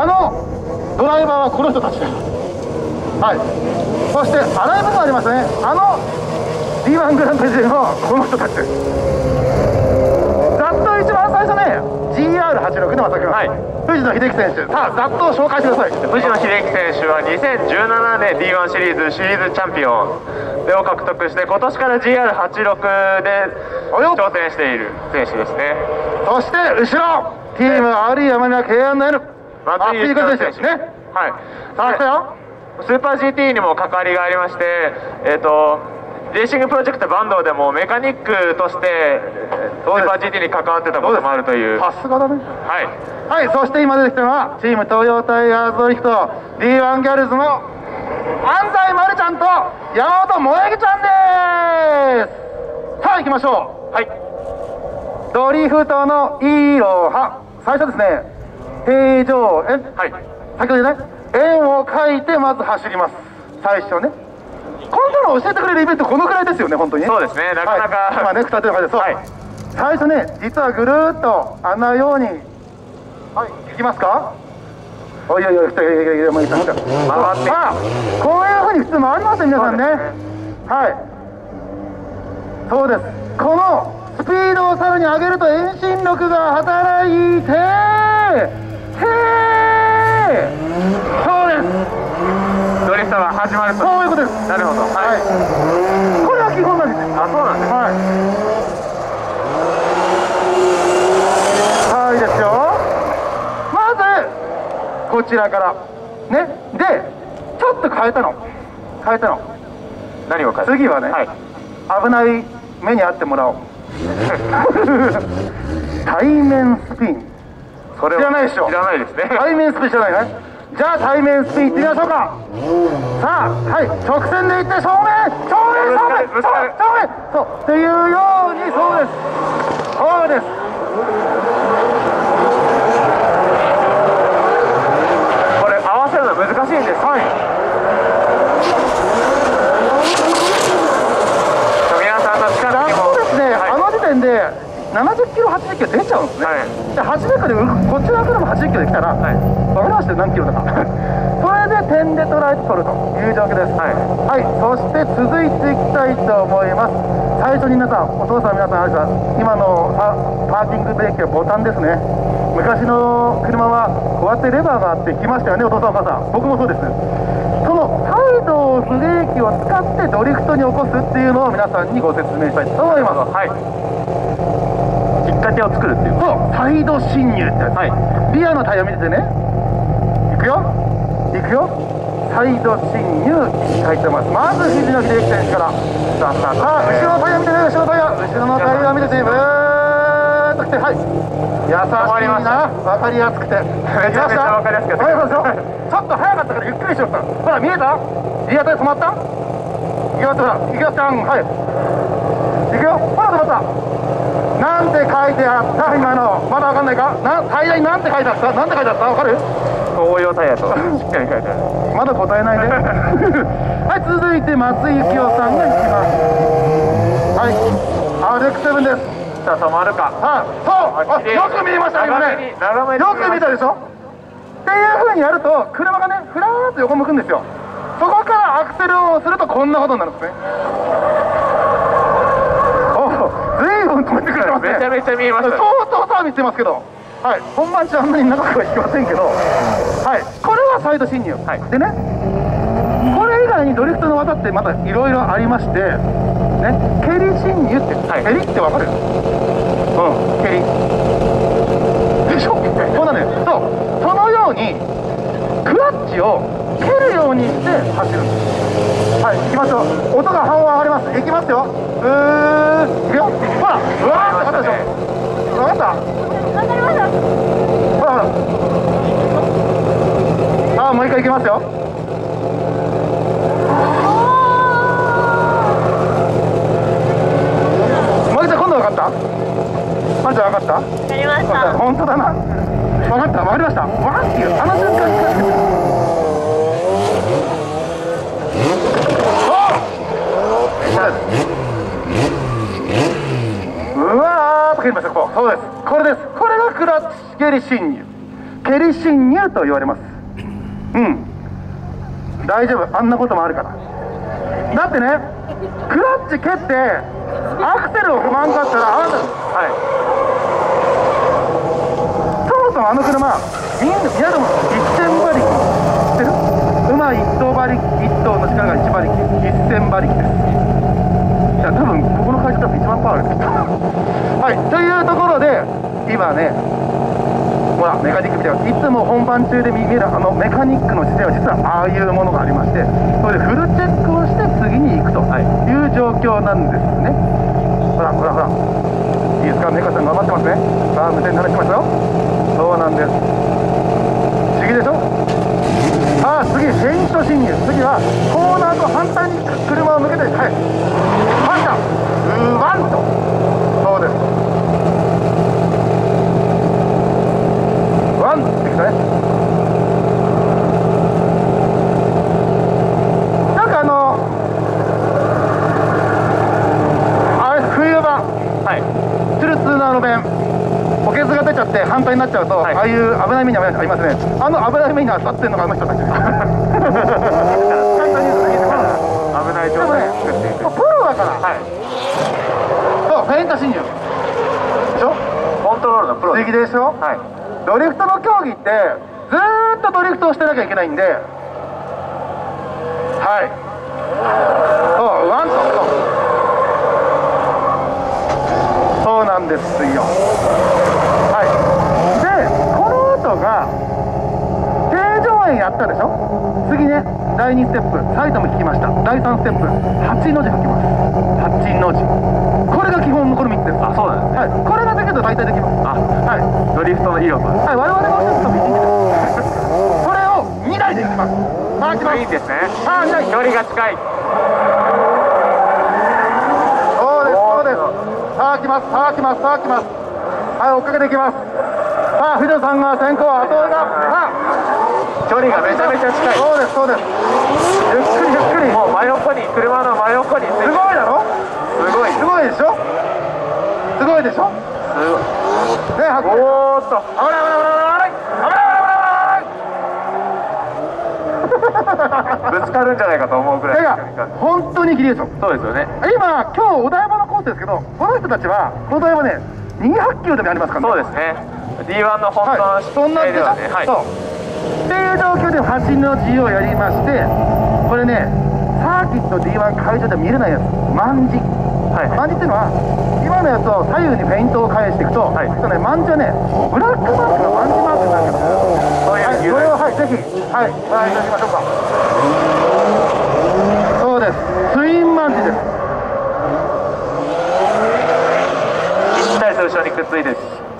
あのドライバーはこの人たちです。はい。そして荒い部分ありますね。あの D1 グランプリでのこの人たちです。ざっと一番最初ね GR86 でまさきます、はい、藤野秀樹選手。さあざっと紹介してください。藤野秀樹選手は2017年 D1 シリーズシリーズチャンピオン。を獲得して今年から GR86 で挑戦している選手ですね。そして後ろ。チームアリー山宮 K&N 松井選手ですね。はい。さあスーパー GT にも関わりがありましてえっ、ー、とレーシングプロジェクトバンドでもメカニックとしてスーパー GT に関わってたこともあるという。さすがだね。はい、はい、そして今出てきたのはチーム東洋タイガーズドリフト D1 ギャルズの安西丸ちゃんと山本萌木ちゃんです。さあ行きましょう。はい。ドリフトのイーロハ最初ですね平常円はい。先ほどね円を書いてまず走ります。最初ね。こんなの教えてくれるイベントこのくらいですよね本当にそうですね。なかなか、はい、今ね2つの感じでそう、はい、最初ね実はぐるっとあんなようにはい。行きますか？おいおいおい、人、いやいやいや、回って。あこういうふうに普通回りますよ、皆さんね。ね。はい。そうです。このスピードをさらに上げると遠心力が働いてドリフトが始まる。とそういうことです。なるほど。はい、これは基本なんです。あそうなんです。はい。はいですよ。まずこちらから。ね。でちょっと変えたの。変えたの。何を変えた？次はね、はい、危ない目に遭ってもらおう。対面スピンそれ知らないでしょ。知らないですね。対面スピン知らないねじゃあ対面スピンいってみましょうか。さあはい。直線でいって正面。正面正面正面。そう。っていうようにそうです。そうですこれ合わせるの難しいんですはいで70キロ、80キロ出ちゃうんですね、はい、で初めからこっち側からも80キロで来たら、はい、分かりましたよ、何キロだか、それで点で捉えて取るという状況です、はい、はい、そして続いていきたいと思います、最初に皆さん、お父さん、皆さん、あれです今のパーキングブレーキはボタンですね、昔の車はこうやってレバーがあって来ましたよね、お父さん、お母さん、僕もそうです。そのサイドをブレーキを使ってドリフトに起こすっていうのを皆さんにご説明したいと思います。はいっかけを作るっていう。そう。サイド侵入ってやつ、はい、リアのタイヤ見ててね。いくよ。いくよ。サイド侵入ってます。まず藤野秀樹選手から。さあさあ後ろのタイヤ見てね。後ろのタイヤ。後ろのタイヤ見ててブーっときて。はい。優しいな。分かりやすくて。めちゃめちゃ分かりやすくて。ちょっと早かったからゆっくりしよったほら見えた？リアタイ止まった？いきますほら。いきますちゃんはい。いくよ。ほら止まったなんて書いてあった今の。まだわかんないか？なタイヤになんて書いてあった？なんて書いてあった？わかる？東洋タイヤと。しっかり書いてあるまだ答えないね。はい続いて松井幸雄さんがいきます。はい。RX7 です。さあ止まるか。あそう。よく見えました今ねよく見たでしょ？っていうふうにやると車がねふらーっと横向くんですよ。そこからアクセルをするとこんなことになるんですね分止めてます。ねめちゃめちゃ見えました相当サービスしてますけど。はい。本番中あんなに長くは引きませんけど。はい。これはサイド侵入、はい、でね。これ以外にドリフトの技ってまたいろいろありまして。ね。蹴り侵入って、はい、蹴りってわかる？うん。蹴り。でしょ？そうなのよそう。そのようにクラッチを蹴るようにして走る。んですはい行きましょう音が半音上がります。行きますよ。うーいくよほらうわーって分かったでしょ。分かった。分かりました。ほらほら。あもう一回行きますよマリちゃん今度分かったマリちゃん分かった分かりました本当だな分かった分かりましたわーっていうあの瞬間にうわーっと蹴りましたこうそうですこれですこれがクラッチ蹴り侵入蹴蹴り侵入と言われます。うん。大丈夫。あんなこともあるから。だってねクラッチ蹴ってアクセルを踏まんかったらあなたはい。そもそもあの車みんな皆でも一線馬力。知ってる？馬一頭馬力一頭の力が一馬力。一線馬力です。いや多分ここの会社多分一番パワーある。んですはい。というところで今ねメカニック見てよいつも本番中で見えるあのメカニックの姿勢は実はああいうものがありましてそれでフルチェックをして次に行くと。い。う状況なんですね。ほらほらほらいいですかメカさん頑張ってますね。さあ無線鳴らしますよそうなんです。不思議でしょ？さあ次フェイント進入。次はコーナーと反対に車を向けてはい。反射うわんとそうですワンってきたねなんかあのあれ冬場はいツルツルな路面補欠が出ちゃって反対になっちゃうと、はい。ああいう危ない目にありますねあの危ない目に当たってるのがあの人たち。簡単に。言うとね危ない状態を作っていくプロだからはい。そうフェイント進入でしょコントロールのプロ不ででしょはい。ドリフトの競技ってずーっとドリフトをしてなきゃいけないんで。はい。そうワンとそうそうなんですよが正常円やったでしょ？次ね第2ステップ埼玉聞きました第3ステップ8の字書きます8の字これが基本のこの3つですあそうなんですねはいこれができると大体できますあはいドリフトの威力はい、我々が教えるとビンです。これを2台でいきます。さあ、いきます。いいんですねさあ、2台。距離が近いそうです、そうです。さあ、来ます。さあ、来ます。さあ、来ます。はい、追っかけていきます。さあ藤野さんが先行後追いだ。距離がめちゃめちゃ近い。そうですそうです。ゆっくりゆっくり。もう真横に車の真横にすごいだろ？すごい。すごいでしょ？すごいでしょ？すごい。ねえおーっと。危ない危ない危ない危ない。危ない危ない危ない。ぶつかるんじゃないかと思うぐらい。本当に綺麗でしょそうですよね。今今日お台場のコースですけどこの人たちはこの台場ね200キでもありますからね。そうですね。D1 の本当のはい、そんなではねはい。そう。っていう状況で8の字をやりましてこれねサーキット D1 会場で見れないやつ。万字はい。はい万字っていうのは今のやつを左右にフェイントを返していくと、はい。そうね万字はねブラックマークが万字マークになるからそういうはい、それをはいぜひ。はい。ご覧いただきましょうか。そうです。ツイン万字です。一体と後ろにくっついて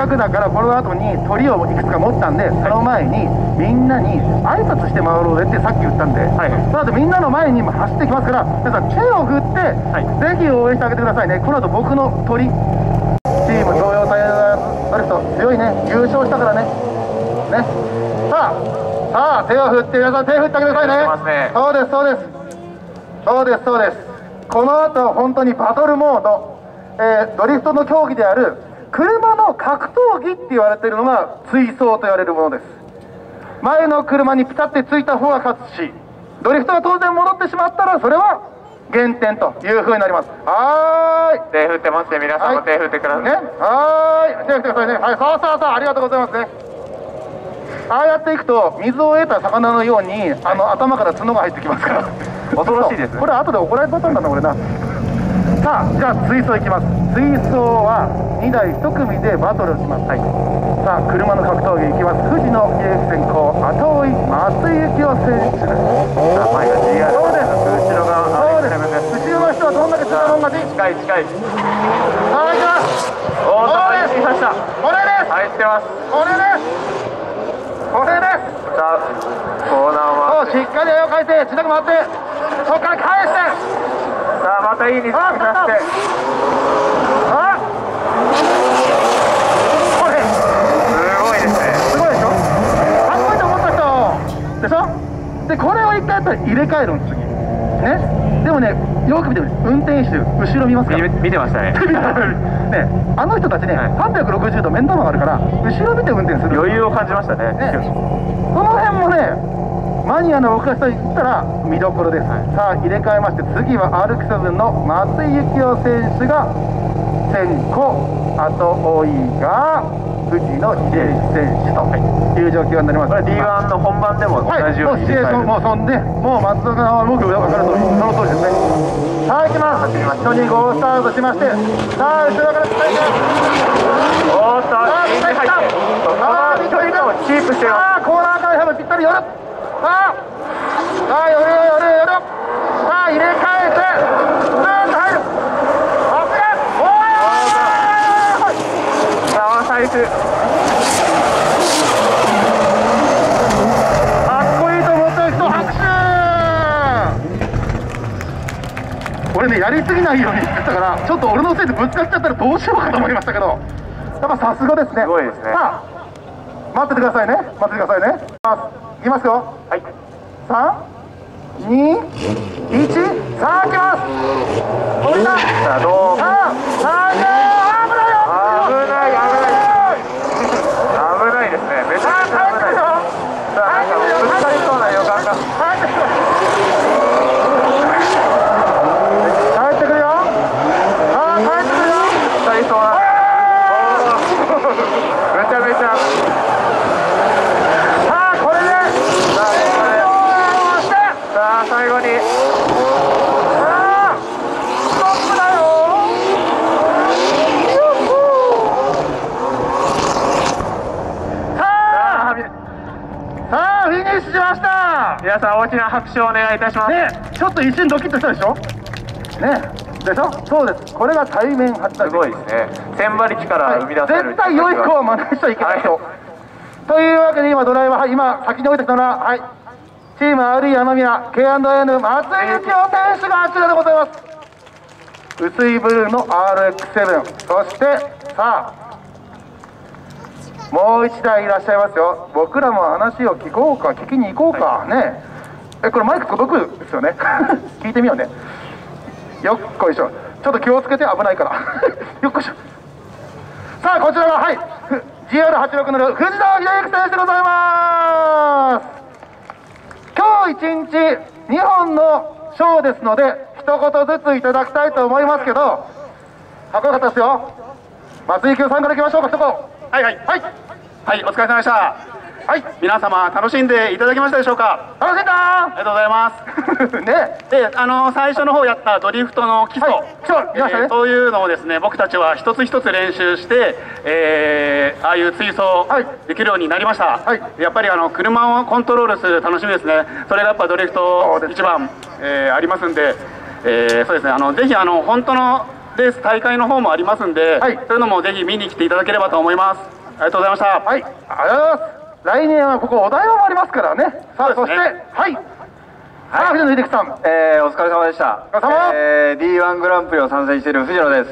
かくだからこの後に鳥をいくつか持ったんでその前にみんなに挨拶して回ろうぜってさっき言ったんで、はい。その後みんなの前に今走ってきますから皆さん手を振って、はい。ぜひ応援してあげてくださいね。この後僕の鳥。チーム東洋タイヤドリフト。強いね。優勝したからね。ね。さあさあ手を振って皆さん手振ってあげてくださいね。ね。そうですそうです。そうですそうです。この後本当にバトルモード、えードリフトの競技である車の格闘技って言われているのが追走と言われるものです前の車にピタってついた方が勝つしドリフトが当然戻ってしまったらそれは減点という風になりますはーい手振ってますね皆さんも手振ってください、ね、はーい、手振ってくださいね。はい、そうそうそう、ありがとうございますね。ああやっていくと、水を得た魚のように、あの頭から角が入ってきますから。恐ろしいですねこれ後で怒られたんだな、俺な。さあ、じゃあ追走いきます。追走は2台1組でバトルします。はい。さあ、車の格闘技いきます。富士の英樹先行、後追い、松井幸雄選手です。さあ前が GR そうです。後ろがそうです。後ろの人はどんだけ強いもん勝ち。近い近いさあ、いきます。おーっと入りましたこれです。入ってますこれですこれですさあコーナーはそうしっかり絵を描いて自宅回ってそこから返してさあまたいいにあ来たして。あこれすごいですね。すごいでしょ？かっこいいと思った人。でしょ？でこれを一回やったら入れ替えるん次。ね？でもねよく見てくれ運転手後ろ見ますか？見見てましたね。ね。あの人たちね、はい。360度面倒があるから後ろ見て運転する余裕を感じましたね。ね、その辺もねマニアの僕が言ったら見どころです、さあ入れ替えまして次は RX7 の松井幸雄選手が先行後追いが藤野秀樹選手という状況になります、これ D1 の本番でも同じようにシチュエーションもうそんで、もう松坂は僕分かる通り、その通りですね。さあ行きます。一緒にゴースタートしまして、さあ後ろから来たいきます。おーっとさあ入ってさあこの距離感をキープしてますさあコーナーから多分ぴったり寄る。さあ、さあ寄る寄る寄る。さあ入れ替えて、スーッと入る。危ない。おーい。さあ最終かっこいいと思った人拍手俺ねやりすぎないように言ってたからちょっと俺のせいでぶつかっちゃったらどうしようかと思いましたけどやっぱさすがですねすごいですねさあ待っててくださいね待っててくださいねいきますよはい321さあ来ます降りたさあどうさあさあ危ないよ危ない危ない危ないですねめちゃくちゃ危ないさあなんかもうぶつかりそうな予感が帰ってくるよさあ帰ってくるよぶつかりそうなめちゃめちゃさあこれでさあここで押してさあ最後にさあストップだよさあさあフィニッシュしました皆さん大きな拍手をお願いいたします。ねちょっと一瞬ドキッとしたでしょ？ねでしょ？そうです。これが対面初すごいですね。千馬力から生み出される絶対良い子は真似しちゃいけないと、はというわけで今ドライバー、はい、今先に置いてきたのは、はい、チーム RE 山宮 K&N 松井幸雄選手があちらでございます。薄いブルーの RX7 そしてさあもう一台いらっしゃいますよ。僕らも話を聞こうか聞きに行こうか、ねえこれマイク届くですよね。聞いてみようね。よっこいしょ。ちょっと気をつけて危ないから。よっこいしょ。さあこちらがはい。ふ GR86 の藤野秀之選手でございます。今日一日2本のショーですので一言ずついただきたいと思いますけどかっこよかったですよ。松井久さんからいきましょうか一言。はいはい。はい。はいお疲れ様でしたはい皆様楽しんでいただけましたでしょうか？楽しんだありがとうございます。ー ね。であの最初の方やったドリフトの基礎、はい。基礎ね。えーそういうのをですね僕たちは一つ一つ練習して、えーああいう追走はい。できるようになりました、はい。やっぱりあの車をコントロールする楽しみですね。それがやっぱドリフト一番、えーありますんで、えーそうですね。あのぜひあの本当のレース大会の方もありますんで、はい。そういうのもぜひ見に来ていただければと思います。ありがとうございました。はい。ありがとうございます来年はここお台場もありますからね。さあそ,、してはい。さあ藤野秀樹さん。えー、お疲れ様でした。お疲れ様。えー、D1 グランプリを参戦している藤野です。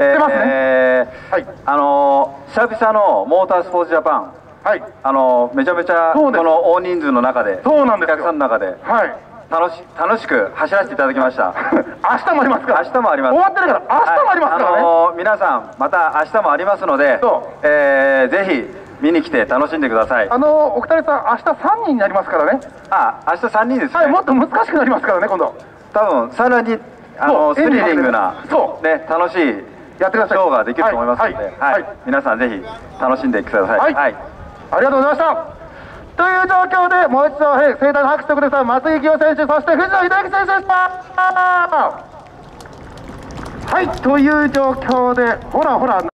えますね。えーはい。あのー、久々のモータースポーツジャパン、はい。あのー、めちゃめちゃこの大人数の中で、そうなんですよ。お客さんの中ではい。楽し楽しく走らせていただきました。明日もありますから。明日もあります。終わってるから明日もありますからね、はい。あのー皆さんまた明日もありますのでえー、ぜひ見に来て楽しんでください。あのお二人さん明日3人になりますからね。あ、明日3人ですね。はいもっと難しくなりますからね今度。多分さらにあのスリリングなそう。ね楽しいやってください。ショーができると思いますので、はいはいはい。皆さんぜひ楽しんでください。はい。ありがとうございました。という状況でもう一度はい盛大な拍手をください松井幸雄選手そして藤野秀樹選手でした。はいという状況でほらほら